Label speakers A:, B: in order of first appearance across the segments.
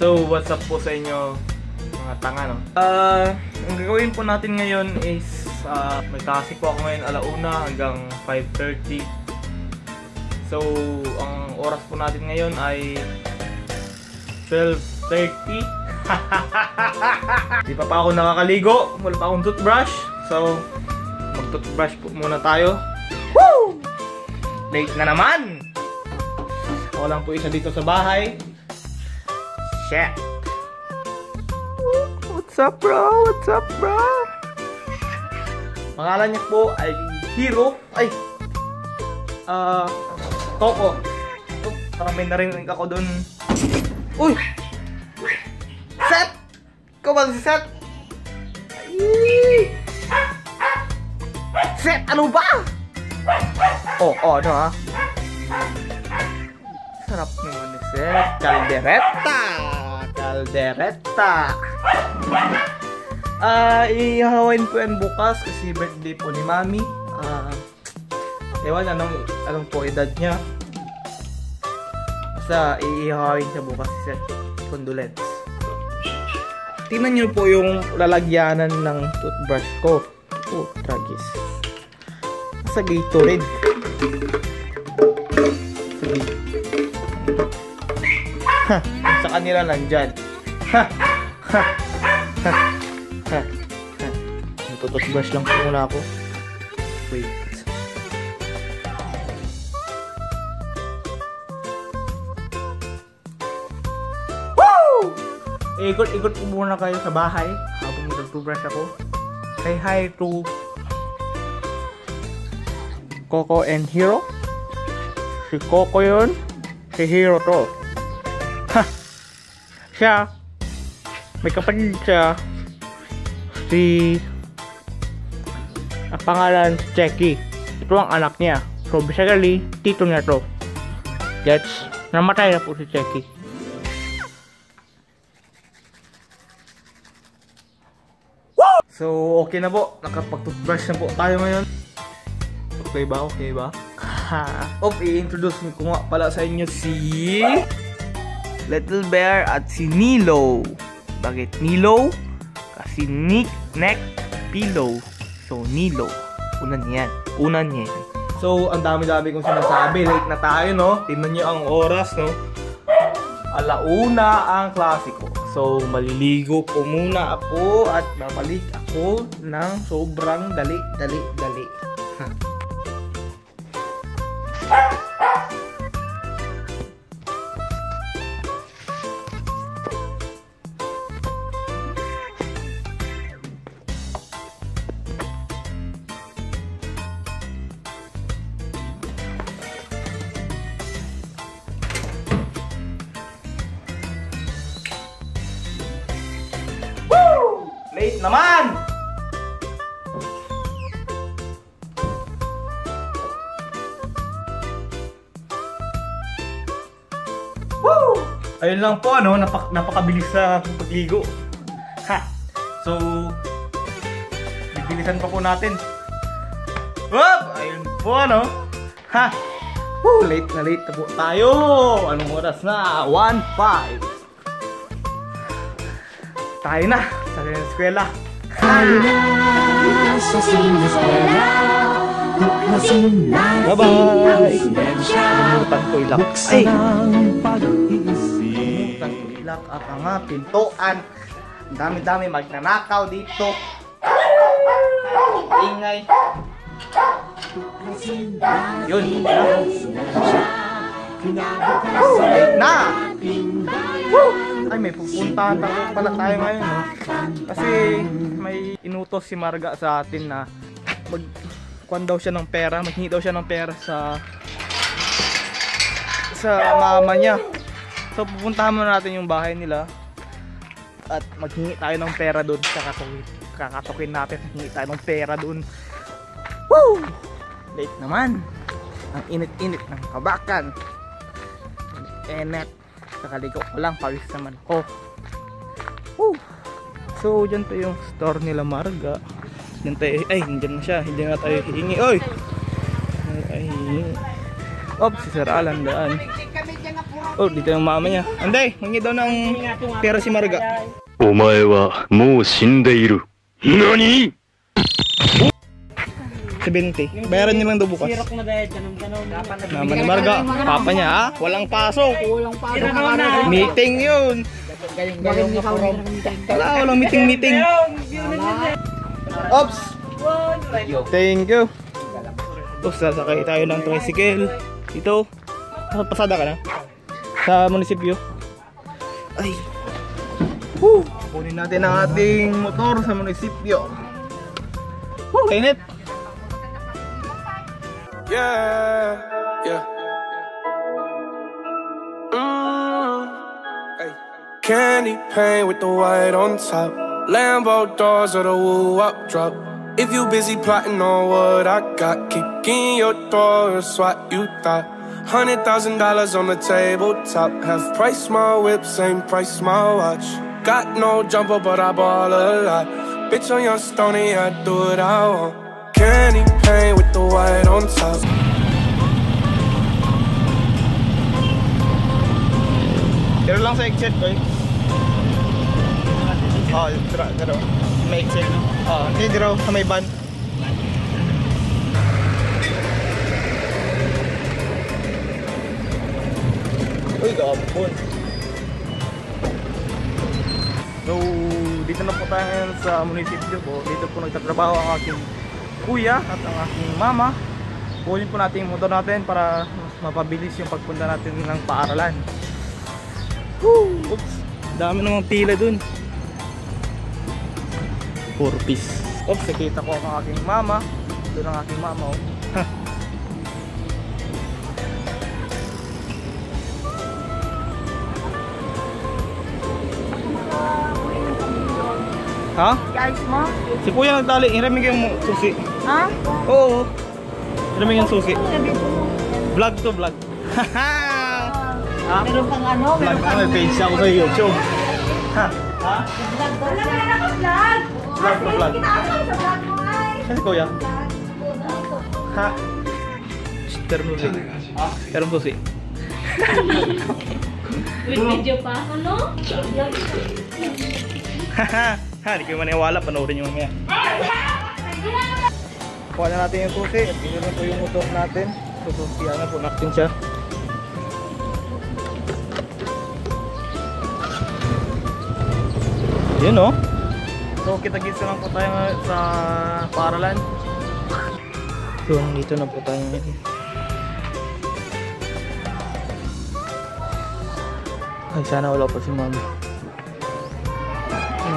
A: So, what's up po sa inyo mga tanga, no? Ah, ang gagawin po natin ngayon is uh, may klase po ako ngayon alauna hanggang 5.30 So, ang oras po natin ngayon ay 12.30 Di pa pa ako nakakaligo, wala pa akong toothbrush So, mag-toothbrush po muna tayo Woo! Late na naman! Ako lang po isa dito sa bahay Shit! What's up bro? What's up bro? Pangalan niya po ay Hiro. Ay! Ah, uh, Toko. Oh, parang may narinig ako dun. Uy! Set! Ikaw ba si Set? Ay! Set! Ano ba? Oh, oh, ano ha? Sarap naman ni Set. Caldereta! Caldereta! Ah, uh, ihahawain po yan bukas kasi birthday po ni Mami. Ah, uh, ewan anong, anong po edad niya. Basta iihawin siya bukas si Seth. Condolence. Tingnan niyo po yung lalagyanan ng toothbrush ko. Oh, tragis. Sa Gatorade. Sige. Ha, kanila nandyan. Ha, ha, ha. Ha. Ha. Tututbrush lang po muna ako. Wait. Ikot-ikot po muna kayo sa bahay habang nagtutbrush ako. Say hi to Coco and Hero. Si Coco yun. Si Hero to. Ha! Siya. May kapatid siya si ang pangalan Checky. Ito ang anak niya. So basically, tito niya to. Gets? Namatay na po si Checky. So, okay na po. Nakapag-toothbrush na po tayo ngayon. Okay ba? Okay ba? oh, i-introduce ko nga pala sa inyo si Little Bear at si Nilo. Bakit Nilo? Kasi Nick neck pillow. So, Nilo. Unan yan. Unan yan. So, ang dami-dami kong sinasabi. Late na tayo, no? Tingnan nyo ang oras, no? Alauna ang klasiko. So, maliligo po muna ako at babalik ako ng sobrang dali, dali, dali. Ayun lang po, ano, napak napakabilis sa pagligo. Ha! So, bibilisan pa po natin. Whoop! Ayun po, ano. Ha! Woo! Late na late na po tayo! Anong oras na? 1.5 Tayo na! sa eskwela.
B: Tayo na sa sineskwela Tuklasin natin
A: Bye-bye!
B: ang
A: Ilak at ang nga pintuan. Ang dami-dami magnanakaw dito. Ingay. Yun. Late na! Ay, may pupuntahan tayo pala tayo ngayon. No? Kasi may inutos si Marga sa atin na mag kuan daw siya ng pera, maghingi daw siya ng pera sa sa mama niya. So pupuntahan muna natin yung bahay nila at maghingi tayo ng pera doon sa katukin. Kakatukin natin, maghingi tayo ng pera doon. Woo! Late naman. Ang init-init ng kabakan. Enet. Kakaligo ko lang, pawis naman ako. Woo! So, dyan pa yung store nila Marga. Dyan tayo, ay, dyan na siya. Hindi na tayo hihingi. Oy! Ay, hihingi. Op, si Sir Alan daan. Oh, dito yung mama niya. Anday, mangi daw ng pera si Marga.
C: Omae wa mou shindeiru. Nani?
A: Sa Bayaran niya lang daw bukas.
D: Sirok na dahil, ganun-ganun.
A: Naman ni Marga, papa niya ha? Walang pasok.
D: Walang pasok.
A: Meeting yun. Wala, walang meeting-meeting. Ops! Thank you. Ops, sasakay tayo ng tricycle. Ito, pasada ka na. Sa munisipyo. Ay. Woo! Kunin natin ang ating motor sa munisipyo. Woo! Init!
E: Yeah, yeah. Mm, ay. Candy paint with the white on top. Lambo doors or the woo up drop. If you busy plotting on what I got, kick in your door, it's what you thought. Hundred thousand dollars on the tabletop. Half price my whip, same price my watch. Got no jumper, but I ball a lot. Bitch on your stony, I do what I want. Candy paint with the white on top.
A: Pero lang sa exit ko eh. Oh, dito, dito. May exit. Oh, hindi dito sa may van. Uy, gapon. So, dito na po tayo sa munisipyo po. Dito po nagtatrabaho ang aking kuya at ang aking mama. Kunin po natin yung motor natin para mas mapabilis yung pagpunta natin ng paaralan. Woo! Oops! Dami namang pila dun. Four piece. Oops, nakita ko ang aking mama. Doon ang aking mama. Oh. Ha?
F: Guys mo?
A: Si kuya nagtali. Hiramig yung susi.
F: Ha?
A: Oo. Hiramig yung susi. Vlog to vlog. Haha! ha?
F: Meron kang ano?
A: Vlog
F: Meron
A: ka
F: kang...
A: may page ako sa YouTube. Ha? Ha?
F: Vlog. Wala na ako vlog.
A: Vlog to vlog.
F: Kita ako sa vlog mo ay.
A: Kasi kuya. Ha? Pero susi. Ha? Pero susi.
G: With video pa? Ano?
A: Haha! Ha, di kayo maniwala, panoorin nyo mamaya. Kuha na natin yung susi at na po yung utok natin. Sususiyan na po natin siya. Yun oh. So kita-gitsa lang po tayo sa paaralan. So nandito na po tayo ngayon. Ay sana wala pa si ang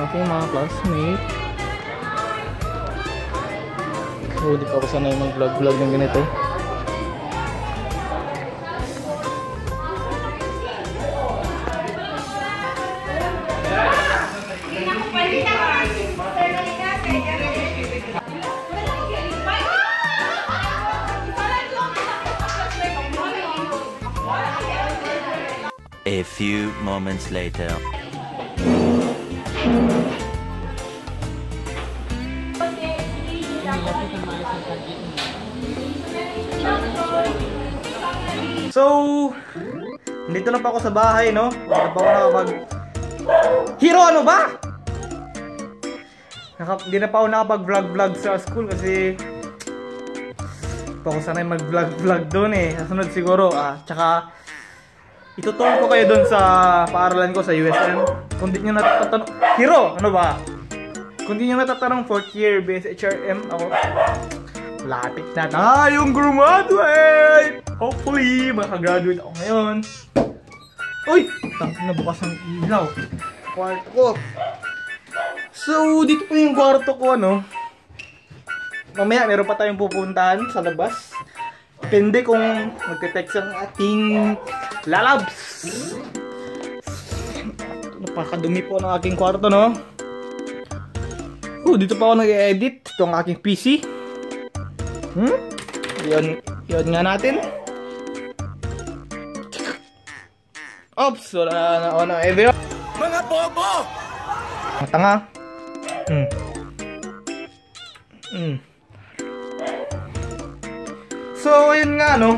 A: aking mga classmate. So, di pa ako sanay mag-vlog-vlog ng ganito.
H: A few moments later.
A: So, nandito na pa ako sa bahay, no? Hindi pa ako nakapag... Hero, ano ba? Naka, hindi na pa ako nakapag-vlog-vlog sa school kasi... Hindi pa ako sanay mag-vlog-vlog doon eh. Kasunod siguro, ah, tsaka... Itutulong ko kayo doon sa paaralan ko sa USM. Kung di nyo natatanong... Hero, ano ba? Kung di nyo natatanong 4th year BSHRM ako, lapit na tayong graduate! Hopefully, makagraduate ako ngayon. Uy! Tangin na bukas ang ilaw. Kwarto ko. So, dito po yung kwarto ko, ano. Mamaya, meron pa tayong pupuntahan sa labas. Depende kung magte-text ang ating lalabs. Napakadumi po ng aking kwarto, no? Oh, dito pa ako nag-edit. Ito ang aking PC. Hmm? Yun, yun nga natin. Oops, wala na ako ng edit.
E: Mga bobo!
A: Mga tanga. Hmm. Hmm. So, ayun nga, no.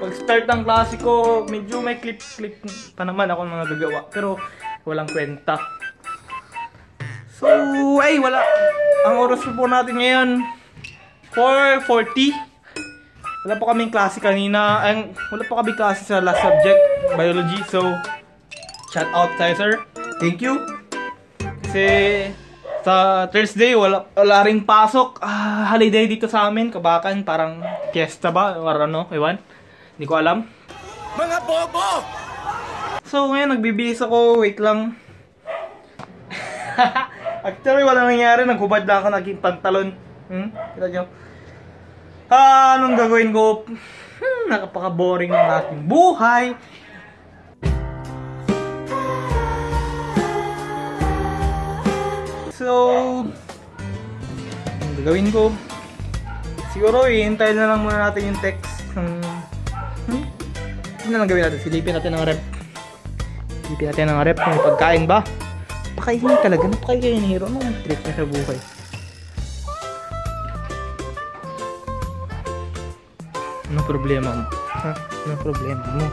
A: Pag start ng klase ko, medyo may clip-clip pa naman ako mga gagawa. Pero walang kwenta. So, ay, wala. Ang oras po natin ngayon, 4.40. Wala pa kaming klase kanina. Ay, wala pa kaming klase sa last subject, biology. So, shout out tayo, sir. Thank you. Kasi, sa Thursday, wala, wala ring pasok. Ah, holiday dito sa amin. Kabakan, parang fiesta ba? Or ano, ewan. Hindi ko alam.
E: Mga bobo!
A: So, ngayon, nagbibihis ako. Wait lang. Actually, wala nangyari. Naghubad lang ako naging pantalon. Hmm? Kita nyo? Ah, anong gagawin ko? Hmm, nakapaka-boring ng ating buhay. So, ang gagawin ko? Siguro, ihintay na lang muna natin yung text. Na lang gawin natin? Silipin natin ang rep. Silipin natin ang rep. May pagkain ba? Napakahingi talaga. Napakahingi ni Hero. Anong trip niya sa buhay? Anong problema mo? Ha? Anong problema mo?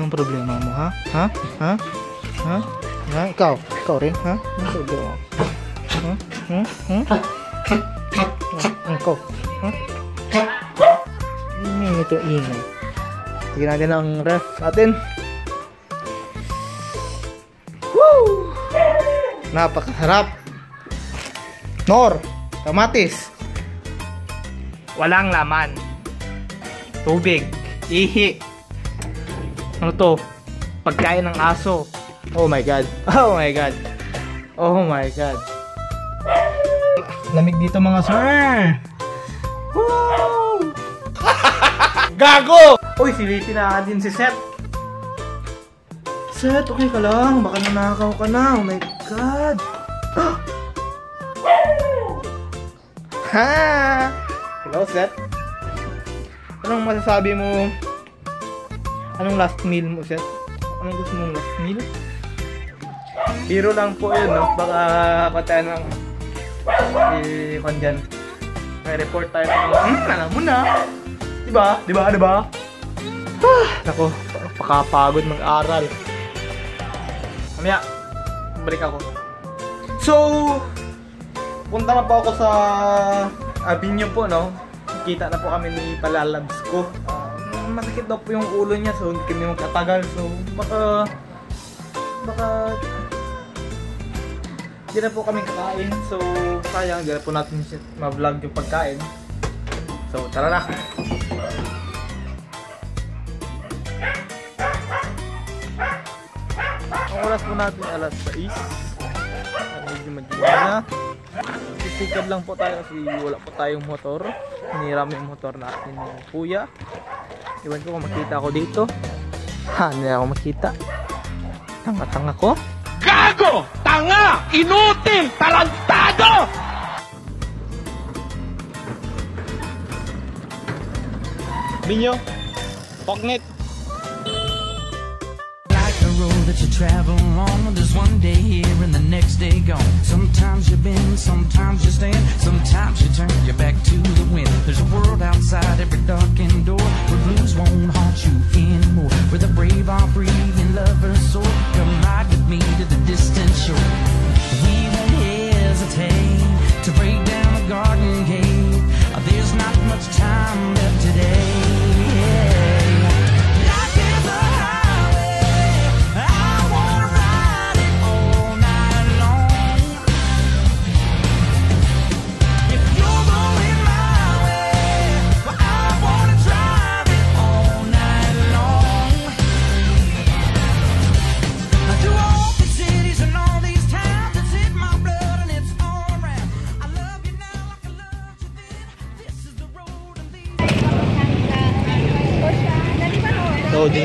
A: Anong problema mo, ha? Ha? Ha? Ha? Ha? Ikaw? Ikaw rin, ha? Anong problema mo? Ha? Hmm? Hmm? Hmm? Ikaw? Ha? Ingay ito, ingay. Tignan natin ang ref natin. Woo! Napakasarap. Nor, kamatis. Walang laman. Tubig. Ihi. Ano to? Pagkain ng aso. Oh my god. Oh my god. Oh my god. Lamig dito mga sir. Gago! Uy, silipin na din si Seth. Seth, okay ka lang. Baka nanakaw ka na. Oh my God. ha! Hello, Seth. Anong masasabi mo? Anong last meal mo, Seth? Anong gusto mong last meal? Biro lang po yun, no? Baka patayan ng si Juan dyan. May report tayo hmm, alam mo na. Diba? Diba? Diba? Ah, Nako, pakapagod mag-aral. Mamaya, balik ako. So, punta na po ako sa Avenue po, no? Kita na po kami ni Palalabs ko. Ah, masakit daw po yung ulo niya, so hindi kami magkatagal. So, baka, baka, hindi na po kami kakain. So, sayang, hindi na po natin ma-vlog yung pagkain. So, tara na! Oras po natin alas 6. At medyo madilim na. Sisikad lang po tayo kasi wala po tayong motor. Hiniram yung motor natin ng kuya. Iwan ko kung makita ako dito. Ha, hindi ako makita. Tanga-tanga ko.
B: Gago! Tanga! Inutil! Tarantado!
A: Binyo, Pognet.
I: Travel on. There's one day here and the next day gone. Sometimes you bend, sometimes you stand,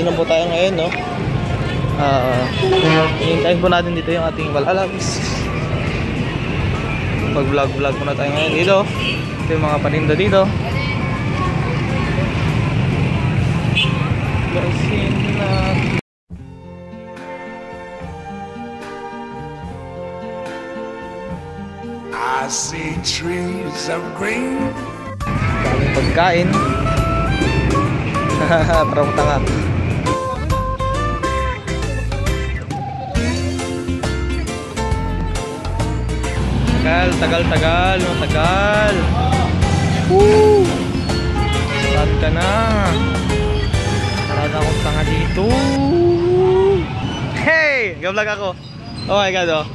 A: na po tayo ngayon, no? Ah, hintayin po natin dito yung ating walalabs. Pag-vlog-vlog po na tayo ngayon dito. Ito yung mga paninda dito. Gasin na.
B: I see trees of green.
A: Daming pagkain. Parang tanga. Tagal, tagal, tagal, matagal. Woo! Saan ka na? Talaga akong tanga dito. Hey! Gablog ako. Oh my god, oh.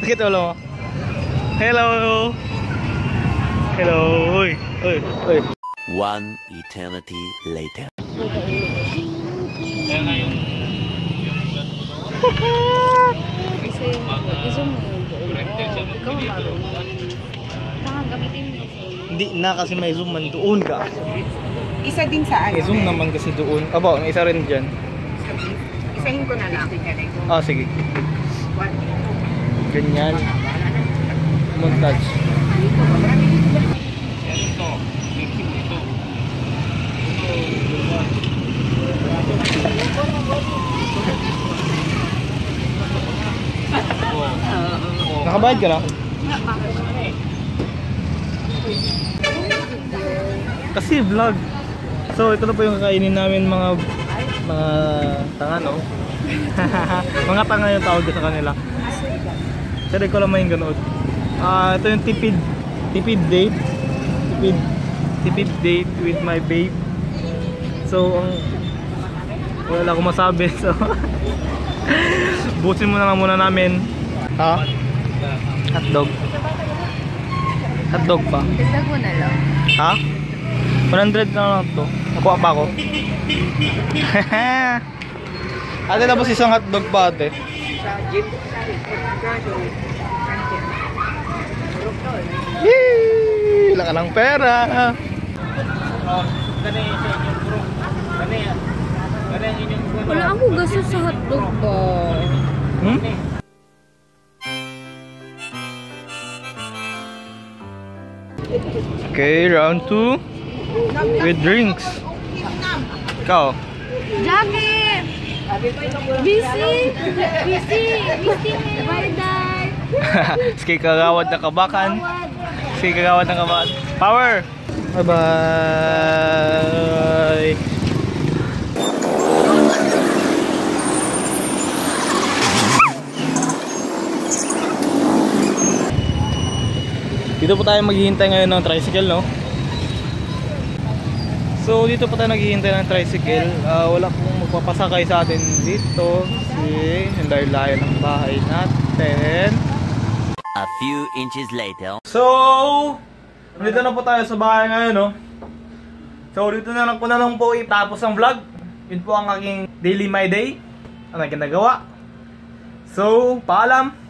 A: Sakit ulo mo. Hello! Hello! Uy! Uy! Uy!
H: One eternity later.
G: Kasi isang mo yung buong mo. Ikaw marunong. Kailangan gamitin mo.
A: Hindi na kasi may zoom man doon ka.
J: Isa din sa ano.
A: May zoom naman kasi doon. Aba, may isa rin dyan.
J: Isahin ko na lang.
A: Ah, sige. Ganyan. Montage. Nakabayad ka na? Kasi vlog. So ito na po yung kakainin namin mga mga tanga no. mga tanga yung tawag sa kanila. Kasi ko lang yung ganood. Ah, ito yung tipid tipid date. Tipid tipid date with my babe. So ang wala akong masabi. So busin muna lang muna namin. Ha? Hotdog. Hotdog pa.
G: Dagdag mo na lang.
A: Ha? 100 na lang to. Nakuha pa ako. ate tapos isang hotdog pa ate. Yee! Wala ka ng pera.
G: Wala akong gastos sa hotdog ba?
A: Hmm? Okay, round 2 with drinks. Ikaw?
G: Jackie! Busy! Busy! Busy! Bye, Dad!
A: Ski kagawad na kabakan. Ski kagawad na kabakan. Power! Bye-bye! Dito po tayo maghihintay ngayon ng tricycle, no? So, dito po tayo naghihintay ng tricycle. Ah, wala pong magpapasakay sa atin dito. Kasi, ang layo ng bahay natin.
H: A few inches later.
A: So, dito na po tayo sa bahay ngayon, no? So, dito na lang po na lang po itapos ang vlog. Yun po ang aking daily my day. Ang ginagawa. So, paalam!